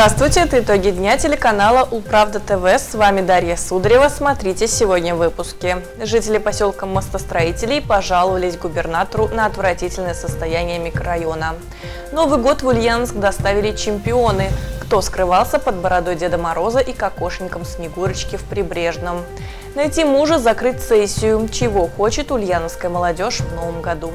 Здравствуйте, это итоги дня телеканала Управда ТВ. С вами Дарья Сударева. Смотрите сегодня в выпуске. Жители поселка Мостостроителей пожаловались губернатору на отвратительное состояние микрорайона. Новый год в Ульяновск доставили чемпионы. Кто скрывался под бородой Деда Мороза и кокошником Снегурочки в Прибрежном. Найти мужа, закрыть сессию. Чего хочет ульяновская молодежь в новом году.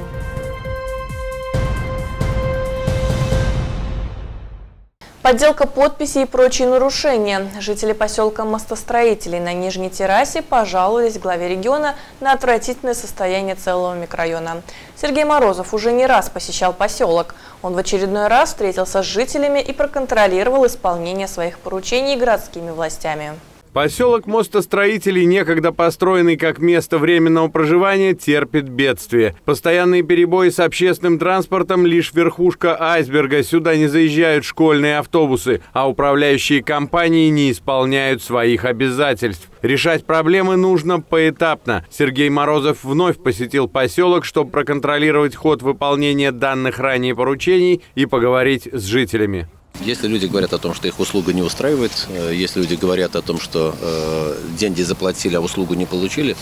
Подделка подписей и прочие нарушения. Жители поселка Мостостроителей на Нижней террасе пожаловались главе региона на отвратительное состояние целого микрорайона. Сергей Морозов уже не раз посещал поселок. Он в очередной раз встретился с жителями и проконтролировал исполнение своих поручений городскими властями. Поселок мостостроителей, некогда построенный как место временного проживания, терпит бедствие. Постоянные перебои с общественным транспортом – лишь верхушка айсберга. Сюда не заезжают школьные автобусы, а управляющие компании не исполняют своих обязательств. Решать проблемы нужно поэтапно. Сергей Морозов вновь посетил поселок, чтобы проконтролировать ход выполнения данных ранее поручений и поговорить с жителями. Если люди говорят о том, что их услуга не устраивает, э, если люди говорят о том, что э, деньги заплатили, а услугу не получили,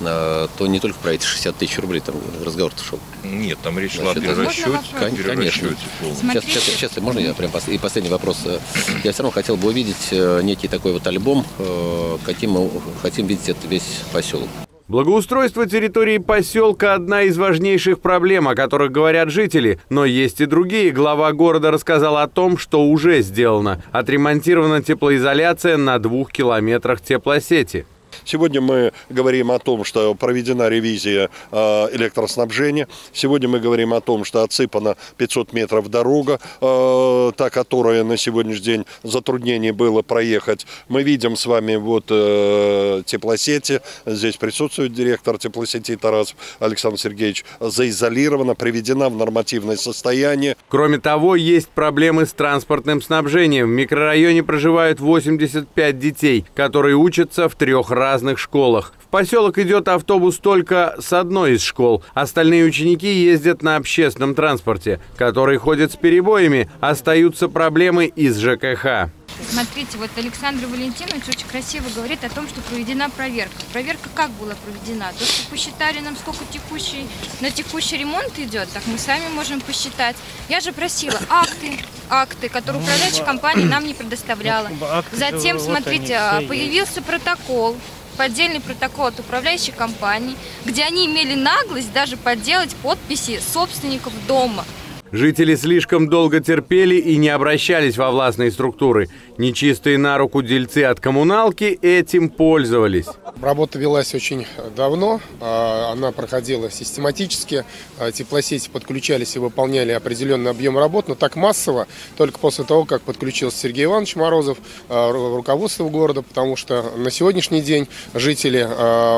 э, то не только про эти 60 тысяч рублей там разговор-то шел. Нет, там речь шла о перерасчете. Конечно. Сейчас, сейчас, сейчас, можно я прям и последний вопрос. Я все равно хотел бы увидеть некий такой вот альбом, каким мы хотим видеть это весь поселок. Благоустройство территории поселка – одна из важнейших проблем, о которых говорят жители. Но есть и другие. Глава города рассказал о том, что уже сделано. Отремонтирована теплоизоляция на двух километрах теплосети. Сегодня мы говорим о том, что проведена ревизия э, электроснабжения. Сегодня мы говорим о том, что отсыпана 500 метров дорога, э, та, которая на сегодняшний день затруднение было проехать. Мы видим с вами вот э, теплосети. Здесь присутствует директор теплосети Тарас Александр Сергеевич. Заизолирована, приведена в нормативное состояние. Кроме того, есть проблемы с транспортным снабжением. В микрорайоне проживают 85 детей, которые учатся в трех разных разных школах. В поселок идет автобус только с одной из школ. Остальные ученики ездят на общественном транспорте, который ходит с перебоями. Остаются проблемы из ЖКХ. Смотрите, вот Александр Валентинович очень красиво говорит о том, что проведена проверка. Проверка как была проведена? То, что посчитали нам, сколько текущий, на текущий ремонт идет, так мы сами можем посчитать. Я же просила акты, акты, которые управляющая компания нам не предоставляла. Затем, смотрите, появился протокол, поддельный протокол от управляющей компании, где они имели наглость даже подделать подписи собственников дома. Жители слишком долго терпели и не обращались во властные структуры. Нечистые на руку дельцы от коммуналки этим пользовались. Работа велась очень давно, а, она проходила систематически, а, теплосети подключались и выполняли определенный объем работ, но так массово только после того, как подключился Сергей Иванович Морозов, а, руководство города, потому что на сегодняшний день жители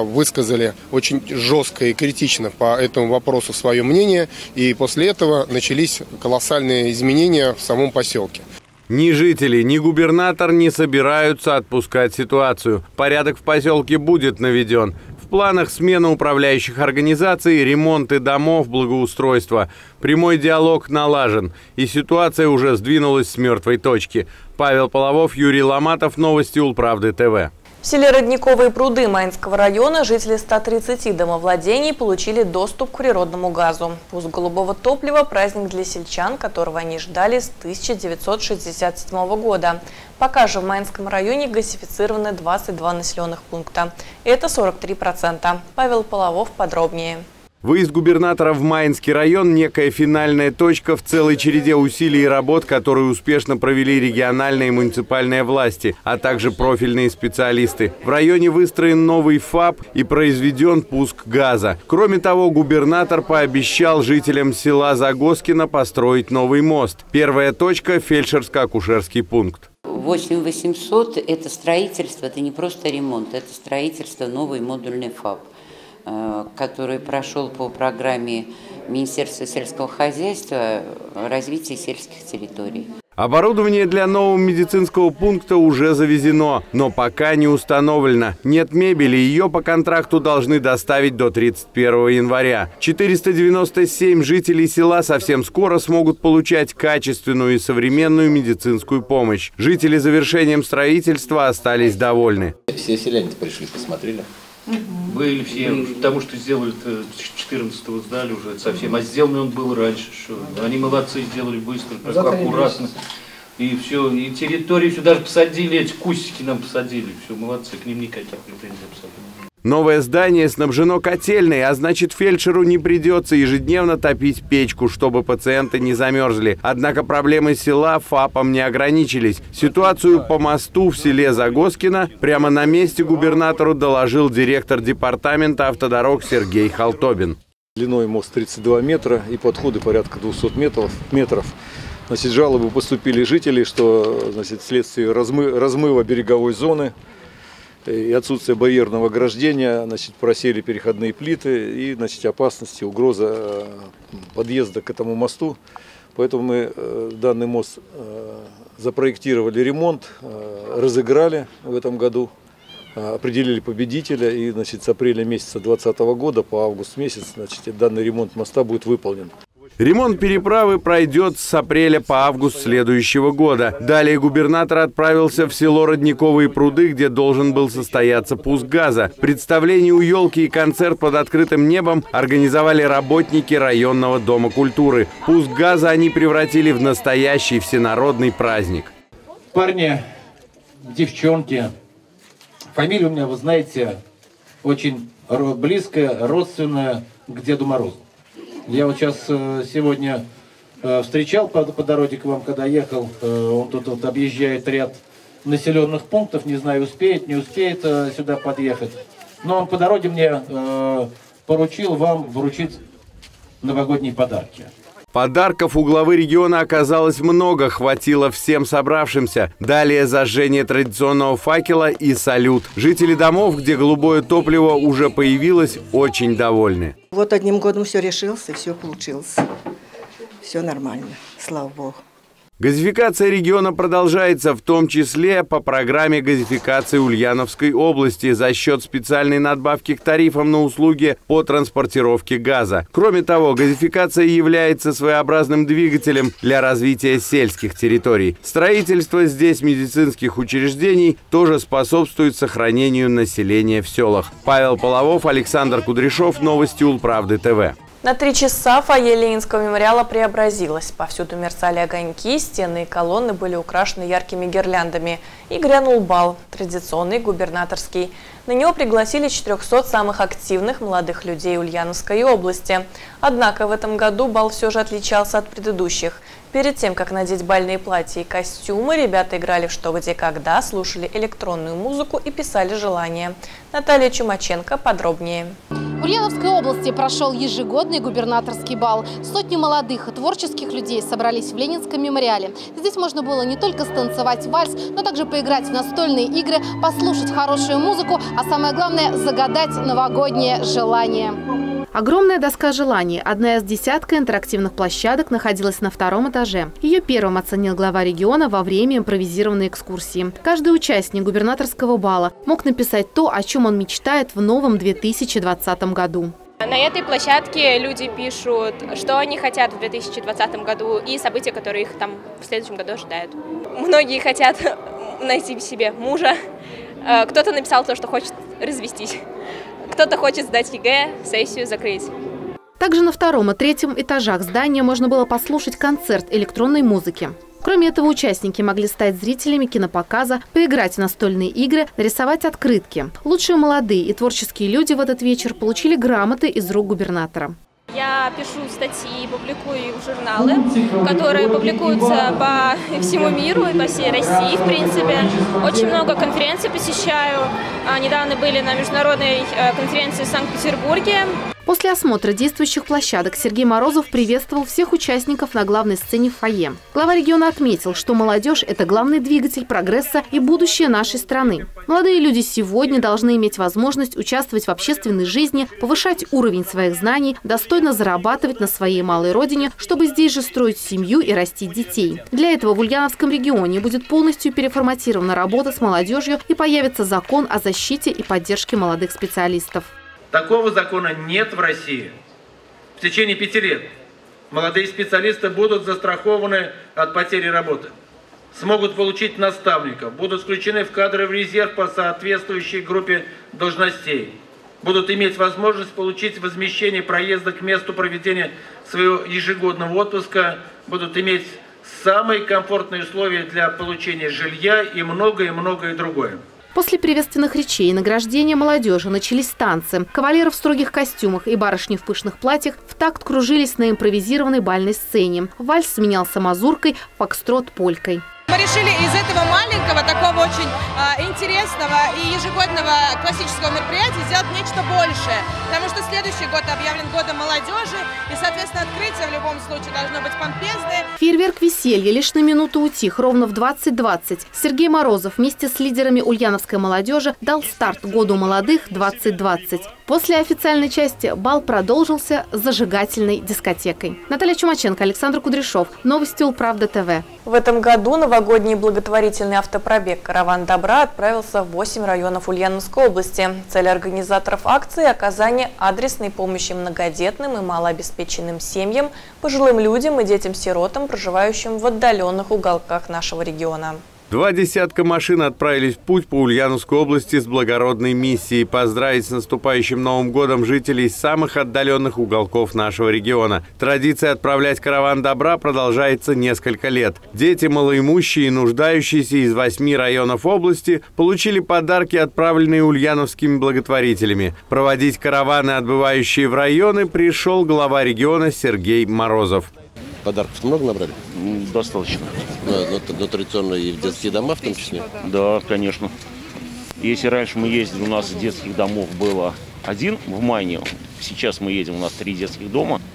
высказали очень жестко и критично по этому вопросу свое мнение, и после этого начались колоссальные изменения в самом поселке. Ни жители, ни губернатор не собираются отпускать ситуацию. Порядок в поселке будет наведен. В планах смена управляющих организаций, ремонты домов, благоустройства. Прямой диалог налажен, и ситуация уже сдвинулась с мертвой точки. Павел Половов, Юрий Ломатов, Новости Улправды ТВ. В селе Родниковые пруды Майнского района жители 130 домовладений получили доступ к природному газу. Пуст голубого топлива – праздник для сельчан, которого они ждали с 1967 года. Пока же в Майнском районе газифицированы 22 населенных пункта. Это 43%. Павел Половов подробнее. Выезд губернатора в Майнский район – некая финальная точка в целой череде усилий и работ, которые успешно провели региональные и муниципальные власти, а также профильные специалисты. В районе выстроен новый ФАП и произведен пуск газа. Кроме того, губернатор пообещал жителям села Загоскино построить новый мост. Первая точка – фельдшерско-акушерский пункт. 8800 – это строительство, это не просто ремонт, это строительство новый модульный ФАП. Э, который прошел по программе Министерства сельского хозяйства развития сельских территорий. Оборудование для нового медицинского пункта уже завезено, но пока не установлено. Нет мебели, ее по контракту должны доставить до 31 января. 497 жителей села совсем скоро смогут получать качественную и современную медицинскую помощь. Жители завершением строительства остались довольны. Все селяне пришли, посмотрели. Были все, потому что сделали 14-го сдали уже совсем, а сделанный он был раньше. Что. Они молодцы, сделали быстро, так аккуратно. И все, и территорию сюда даже посадили, эти кустики нам посадили. Все, молодцы, к ним никаких претензий абсолютно. Новое здание снабжено котельной, а значит фельдшеру не придется ежедневно топить печку, чтобы пациенты не замерзли. Однако проблемы села ФАПом не ограничились. Ситуацию по мосту в селе Загоскино прямо на месте губернатору доложил директор департамента автодорог Сергей Халтобин. Длиной мост 32 метра и подходы порядка 200 метров. метров. Значит, жалобы поступили жителей, что значит, вследствие размы, размыва береговой зоны и отсутствия барьерного ограждения, значит, просели переходные плиты и, значит, опасности, угроза э, подъезда к этому мосту. Поэтому мы э, данный мост э, запроектировали ремонт, разыграли в этом году, определили победителя и, значит, с апреля месяца 2020 года по август месяц, значит, данный ремонт моста будет выполнен. Ремонт переправы пройдет с апреля по август следующего года. Далее губернатор отправился в село Родниковые пруды, где должен был состояться пуск газа. Представление у елки и концерт под открытым небом организовали работники районного дома культуры. Пуск газа они превратили в настоящий всенародный праздник. Парни, девчонки, фамилия у меня, вы знаете, очень близкая, родственная к Деду Морозу. Я вот сейчас э, сегодня э, встречал по, по дороге к вам, когда ехал. Э, он тут вот объезжает ряд населенных пунктов. Не знаю, успеет, не успеет сюда подъехать. Но он по дороге мне поручил вам вручить новогодние подарки. Подарков у главы региона оказалось много, хватило всем собравшимся. Далее зажжение традиционного факела и салют. Жители домов, где голубое топливо уже появилось, очень довольны. Вот одним годом все решился, все получилось. Все нормально, слава богу. Газификация региона продолжается, в том числе по программе газификации Ульяновской области за счет специальной надбавки к тарифам на услуги по транспортировке газа. Кроме того, газификация является своеобразным двигателем для развития сельских территорий. Строительство здесь медицинских учреждений тоже способствует сохранению населения в селах. Павел Половов, Александр Кудряшов, Новости Улправды ТВ. На три часа фойе Ленинского мемориала преобразилось. Повсюду мерцали огоньки, стены и колонны были украшены яркими гирляндами. И грянул бал, традиционный губернаторский. На него пригласили 400 самых активных молодых людей Ульяновской области. Однако в этом году бал все же отличался от предыдущих. Перед тем, как надеть бальные платья и костюмы, ребята играли в «Что, где, когда», слушали электронную музыку и писали желания. Наталья Чумаченко подробнее. В Ульяновской области прошел ежегодный губернаторский бал. Сотни молодых и творческих людей собрались в Ленинском мемориале. Здесь можно было не только станцевать вальс, но также поиграть в настольные игры, послушать хорошую музыку, а самое главное – загадать новогоднее желание. Огромная доска желаний, одна из десятка интерактивных площадок, находилась на втором этаже. Ее первым оценил глава региона во время импровизированной экскурсии. Каждый участник губернаторского бала мог написать то, о чем он мечтает в новом 2020 году. На этой площадке люди пишут, что они хотят в 2020 году и события, которые их там в следующем году ожидают. Многие хотят найти себе мужа, э, кто-то написал то, что хочет развестись. Кто-то хочет сдать ЕГЭ, сессию закрыть. Также на втором и третьем этажах здания можно было послушать концерт электронной музыки. Кроме этого, участники могли стать зрителями кинопоказа, поиграть в настольные игры, нарисовать открытки. Лучшие молодые и творческие люди в этот вечер получили грамоты из рук губернатора. Пишу статьи, публикую в журналы, которые публикуются по всему миру и по всей России, в принципе. Очень много конференций посещаю. А, недавно были на международной э, конференции в Санкт-Петербурге. После осмотра действующих площадок Сергей Морозов приветствовал всех участников на главной сцене в фойе. Глава региона отметил, что молодежь – это главный двигатель прогресса и будущее нашей страны. Молодые люди сегодня должны иметь возможность участвовать в общественной жизни, повышать уровень своих знаний, достойно зарабатывать на своей малой родине, чтобы здесь же строить семью и растить детей. Для этого в Ульяновском регионе будет полностью переформатирована работа с молодежью и появится закон о защите и поддержке молодых специалистов. Такого закона нет в России. В течение пяти лет молодые специалисты будут застрахованы от потери работы, смогут получить наставников, будут включены в кадровый резерв по соответствующей группе должностей, будут иметь возможность получить возмещение проезда к месту проведения своего ежегодного отпуска, будут иметь самые комфортные условия для получения жилья и многое-многое другое. После приветственных речей и награждения молодежи начались танцы. Кавалеры в строгих костюмах и барышни в пышных платьях в такт кружились на импровизированной бальной сцене. Вальс сменялся мазуркой, фокстрот – полькой. Решили из этого маленького, такого очень э, интересного и ежегодного классического мероприятия сделать нечто большее. Потому что следующий год объявлен годом молодежи, и, соответственно, открытие в любом случае должно быть помпезное. Фейерверк веселья лишь на минуту утих, ровно в 2020. Сергей Морозов вместе с лидерами ульяновской молодежи дал старт году молодых 2020. После официальной части бал продолжился зажигательной дискотекой. Наталья Чумаченко, Александр Кудряшов. Новости Улправда ТВ. В этом году новогодний благотворительный автопробег «Караван добра» отправился в 8 районов Ульяновской области. Цель организаторов акции – оказание адресной помощи многодетным и малообеспеченным семьям, пожилым людям и детям-сиротам, проживающим в отдаленных уголках нашего региона. Два десятка машин отправились в путь по Ульяновской области с благородной миссией поздравить с наступающим Новым годом жителей самых отдаленных уголков нашего региона. Традиция отправлять караван добра продолжается несколько лет. Дети, малоимущие и нуждающиеся из восьми районов области получили подарки, отправленные ульяновскими благотворителями. Проводить караваны, отбывающие в районы, пришел глава региона Сергей Морозов. Подарков много набрали? Достаточно. Но, но, но традиционно и в детские дома в том числе? Да, конечно. Если раньше мы ездили, у нас детских домов было один в Майне, сейчас мы едем, у нас три детских дома –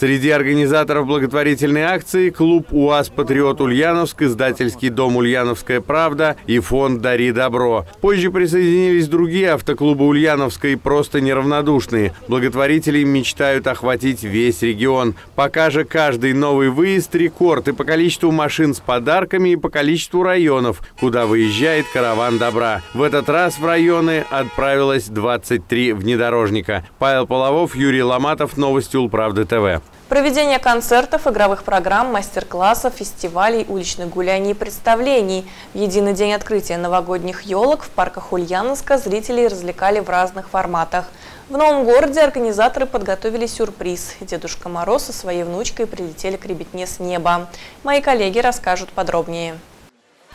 Среди организаторов благотворительной акции клуб УАЗ «Патриот Ульяновск», издательский дом «Ульяновская правда» и фонд «Дари добро». Позже присоединились другие автоклубы Ульяновска и просто неравнодушные. Благотворители мечтают охватить весь регион. Пока же каждый новый выезд – рекорд и по количеству машин с подарками, и по количеству районов, куда выезжает караван добра. В этот раз в районы отправилось 23 внедорожника. Павел Половов, Юрий Ломатов, Новости Улправды ТВ. Проведение концертов, игровых программ, мастер-классов, фестивалей, уличных гуляний и представлений. В единый день открытия новогодних елок в парках Ульяновска зрителей развлекали в разных форматах. В новом городе организаторы подготовили сюрприз. Дедушка Мороз со своей внучкой прилетели к ребятне с неба. Мои коллеги расскажут подробнее.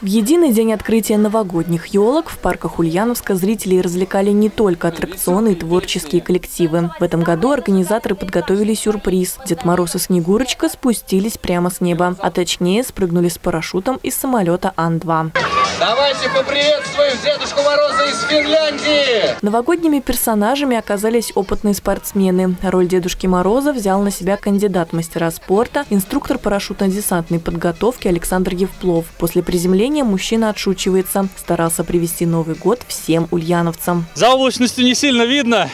В единый день открытия новогодних елок в парках Ульяновска зрителей развлекали не только аттракционы и творческие коллективы. В этом году организаторы подготовили сюрприз. Дед Мороз и Снегурочка спустились прямо с неба, а точнее спрыгнули с парашютом из самолета Ан-2. Давайте поприветствуем Дедушку Мороза из Финляндии! Новогодними персонажами оказались опытные спортсмены. Роль Дедушки Мороза взял на себя кандидат мастера спорта, инструктор парашютно-десантной подготовки Александр Евплов. После приземления мужчина отшучивается. Старался привести Новый год всем ульяновцам. За облачностью не сильно видно,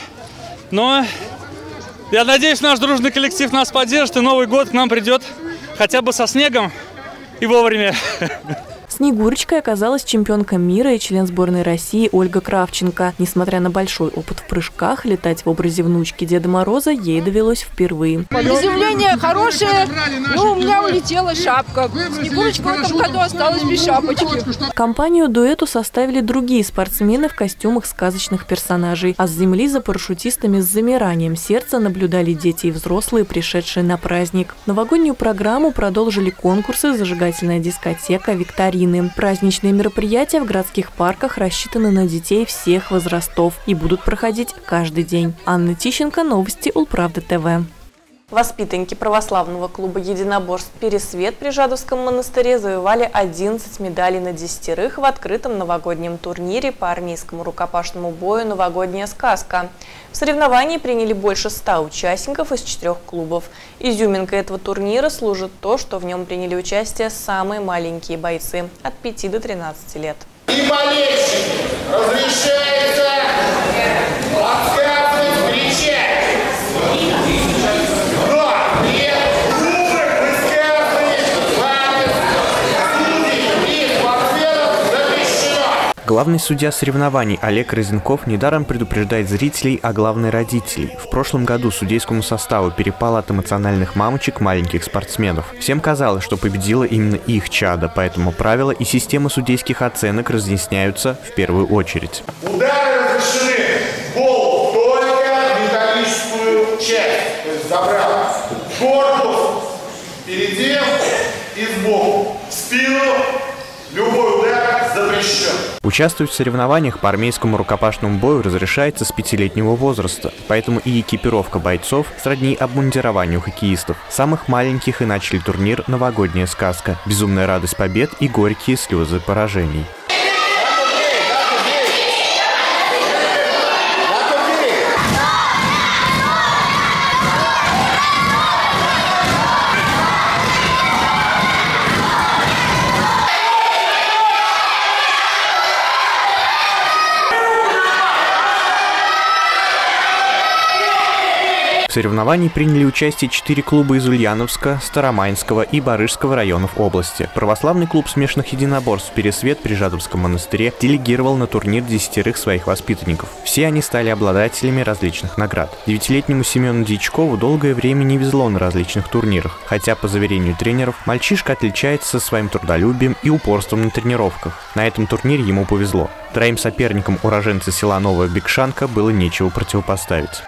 но я надеюсь, наш дружный коллектив нас поддержит, и Новый год к нам придет хотя бы со снегом и вовремя. Снегурочкой оказалась чемпионка мира и член сборной России Ольга Кравченко. Несмотря на большой опыт в прыжках, летать в образе внучки Деда Мороза ей довелось впервые. Приземление хорошее, но у меня улетела шапка. Снегурочка в этом году осталась без шапочки. Компанию дуэту составили другие спортсмены в костюмах сказочных персонажей. А с земли за парашютистами с замиранием сердца наблюдали дети и взрослые, пришедшие на праздник. Новогоднюю программу продолжили конкурсы, зажигательная дискотека, викторина викторины. Праздничные мероприятия в городских парках рассчитаны на детей всех возрастов и будут проходить каждый день. Анна Тищенко, Новости Улправды ТВ. Воспитанники православного клуба единоборств «Пересвет» при Жадовском монастыре завоевали 11 медалей на десятерых в открытом новогоднем турнире по армейскому рукопашному бою «Новогодняя сказка». В соревновании приняли больше 100 участников из четырех клубов. Изюминкой этого турнира служит то, что в нем приняли участие самые маленькие бойцы от 5 до 13 лет. И болельщики разрешается подсказывать, кричать. Но при этом кубок высказывать вами судей и спортсменов запрещено. Главный судья соревнований Олег Розенков недаром предупреждает зрителей, а главное родителей. В прошлом году судейскому составу перепало от эмоциональных мамочек маленьких спортсменов. Всем казалось, что победила именно их чада, поэтому правила и система судейских оценок разъясняются в первую очередь. Удары разрешены голову только металлическую часть, то есть забрал. Корпус впереди и сбоку. В спину любой удар запрещен. Участвовать в соревнованиях по армейскому рукопашному бою разрешается с пятилетнего возраста, поэтому и экипировка бойцов сродни обмундированию хоккеистов. Самых маленьких и начали турнир «Новогодняя сказка», безумная радость побед и горькие слезы поражений. В соревновании приняли участие четыре клуба из Ульяновска, Старомайнского и Барыжского районов области. Православный клуб смешанных единоборств «Пересвет» при Жадовском монастыре делегировал на турнир десятерых своих воспитанников. Все они стали обладателями различных наград. Девятилетнему Семену Дьячкову долгое время не везло на различных турнирах, хотя, по заверению тренеров, мальчишка отличается своим трудолюбием и упорством на тренировках. На этом турнире ему повезло. Троим соперникам уроженца села Новая Бекшанка было нечего противопоставить.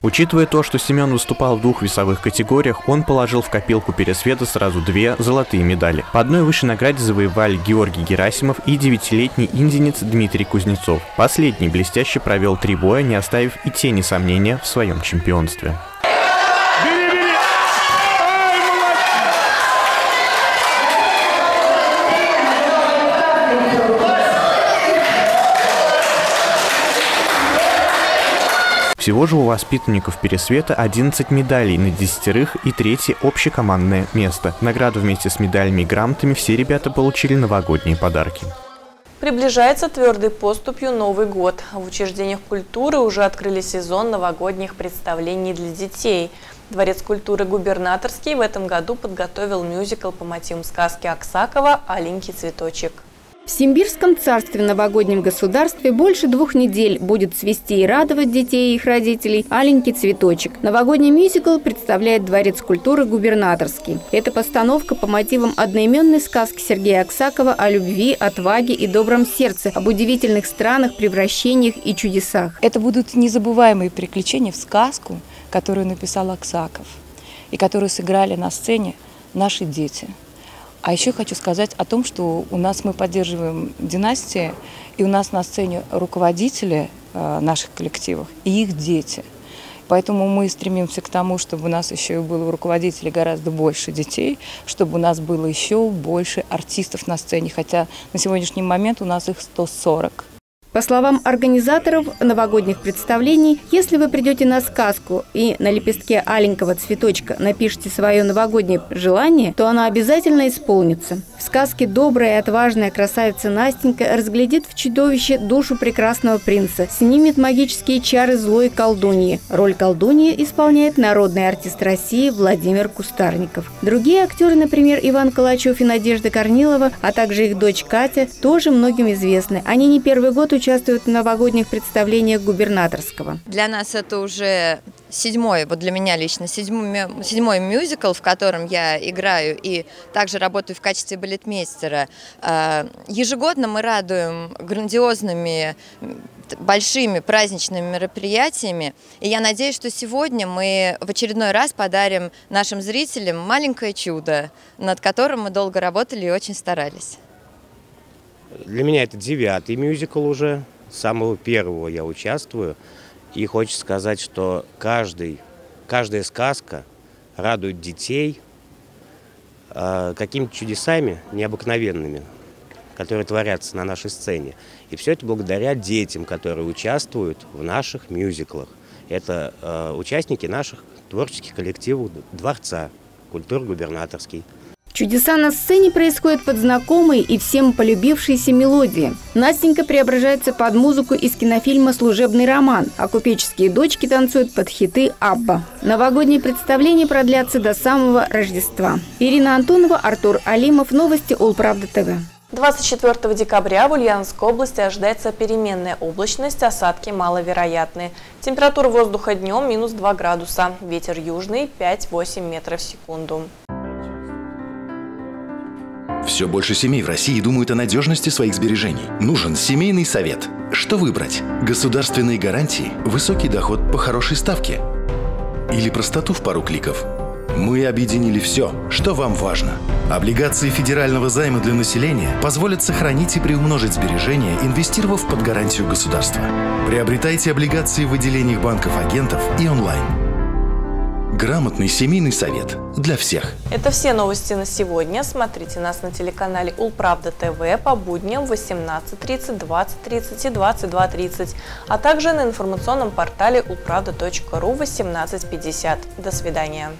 Учитывая то, что Семен выступал в двух весовых категориях, он положил в копилку пересвета сразу две золотые медали. По одной высшей награде завоевали Георгий Герасимов и девятилетний индинец Дмитрий Кузнецов. Последний блестяще провел три боя, не оставив и тени сомнения в своем чемпионстве. Всего же у воспитанников Пересвета 11 медалей на десятерых и третье общекомандное место. Награду вместе с медалями и грамотами все ребята получили новогодние подарки. Приближается твердой поступью Новый год. В учреждениях культуры уже открыли сезон новогодних представлений для детей. Дворец культуры «Губернаторский» в этом году подготовил мюзикл по мотивам сказки Аксакова «Аленький цветочек». В Симбирском царстве новогоднем государстве больше двух недель будет свести и радовать детей и их родителей «Аленький цветочек». Новогодний мюзикл представляет Дворец культуры «Губернаторский». Это постановка по мотивам одноименной сказки Сергея Аксакова о любви, отваге и добром сердце, об удивительных странах, превращениях и чудесах. Это будут незабываемые приключения в сказку, которую написал Аксаков и которую сыграли на сцене наши дети – а еще хочу сказать о том, что у нас мы поддерживаем династии, и у нас на сцене руководители э, наших коллективов и их дети. Поэтому мы стремимся к тому, чтобы у нас еще и было у руководителей гораздо больше детей, чтобы у нас было еще больше артистов на сцене, хотя на сегодняшний момент у нас их 140. По словам организаторов новогодних представлений, если вы придете на сказку и на лепестке аленького цветочка напишите свое новогоднее желание, то оно обязательно исполнится. В сказке добрая и отважная красавица Настенька разглядит в чудовище душу прекрасного принца, снимет магические чары злой колдуньи. Роль колдуньи исполняет народный артист России Владимир Кустарников. Другие актеры, например, Иван Калачев и Надежда Корнилова, а также их дочь Катя, тоже многим известны. Они не первый год участвуют в новогодних представлениях губернаторского. Для нас это уже седьмой, вот для меня лично, седьмой, седьмой мюзикл, в котором я играю и также работаю в качестве балетмейстера. А, ежегодно мы радуем грандиозными большими праздничными мероприятиями. И я надеюсь, что сегодня мы в очередной раз подарим нашим зрителям маленькое чудо, над которым мы долго работали и очень старались. Для меня это девятый мюзикл уже. Самого первого я участвую. И хочется сказать, что каждый, каждая сказка радует детей э, какими-то чудесами необыкновенными, которые творятся на нашей сцене. И все это благодаря детям, которые участвуют в наших мюзиклах. Это э, участники наших творческих коллективов Дворца, культур губернаторский. Чудеса на сцене происходят под знакомые и всем полюбившиеся мелодии. Настенька преображается под музыку из кинофильма «Служебный роман», а купеческие дочки танцуют под хиты «Абба». Новогодние представления продлятся до самого Рождества. Ирина Антонова, Артур Алимов. Новости Улправда ТВ. 24 декабря в Ульяновской области ожидается переменная облачность, осадки маловероятны. Температура воздуха днем минус 2 градуса, ветер южный 5-8 метров в секунду. Все больше семей в России думают о надежности своих сбережений. Нужен семейный совет. Что выбрать? Государственные гарантии, высокий доход по хорошей ставке? Или простоту в пару кликов? Мы объединили все, что вам важно. Облигации федерального займа для населения позволят сохранить и приумножить сбережения, инвестировав под гарантию государства. Приобретайте облигации в отделениях банков-агентов и онлайн. Грамотный семейный совет для всех. Это все новости на сегодня. Смотрите нас на телеканале Улправда ТВ по будням 18.30, 20.30 и 22.30, а также на информационном портале улправда.ру 18.50. До свидания.